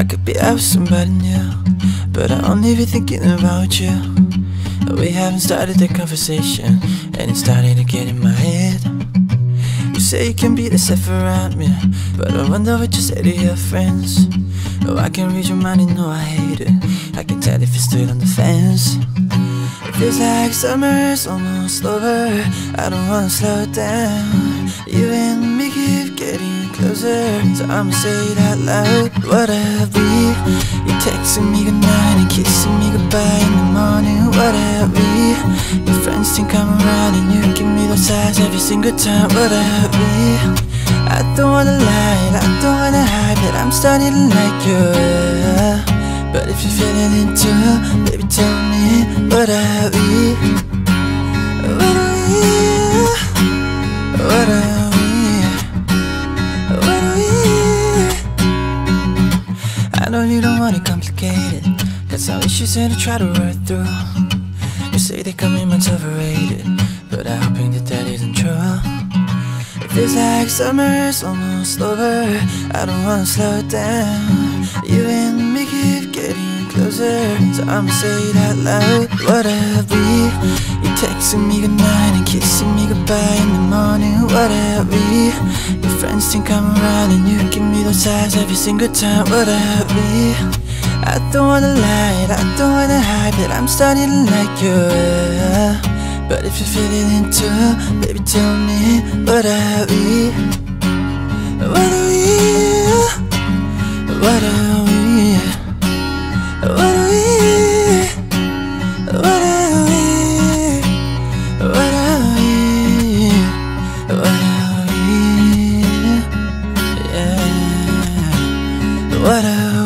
I could be out with somebody new, but I only be thinking about you. We haven't started the conversation, and it's starting to get in my head. You say you can be the safe around me, but I wonder what you say to your friends. Oh, I can read your mind and know I hate it. I can tell if you're still on the fence. It feels like summer's almost over. I don't wanna slow down. You and closer, so I'ma say it out loud. What have we? You texting me goodnight and kissing me goodbye in the morning. What have we? Your friends think I'm around and you give me those eyes every single time. What have we? I don't wanna lie, I don't wanna hide, but I'm starting to like you. But if you're feeling it too, baby, tell me what are we? Know you don't want it complicated. Got some issues here to try to work through. You say they come in much overrated, but I'm hoping that that isn't true. It feels like summer's almost over. I don't wanna slow down. You and me closer, so I'ma say it out loud. What have we? You texting me goodnight and kissing me goodbye in the morning. What have we? Your friends think I'm around and you give me those eyes every single time. What have we? I don't wanna lie, I don't wanna hide, but I'm starting to like you. But if you're feeling it too, baby, tell me what are we? What else?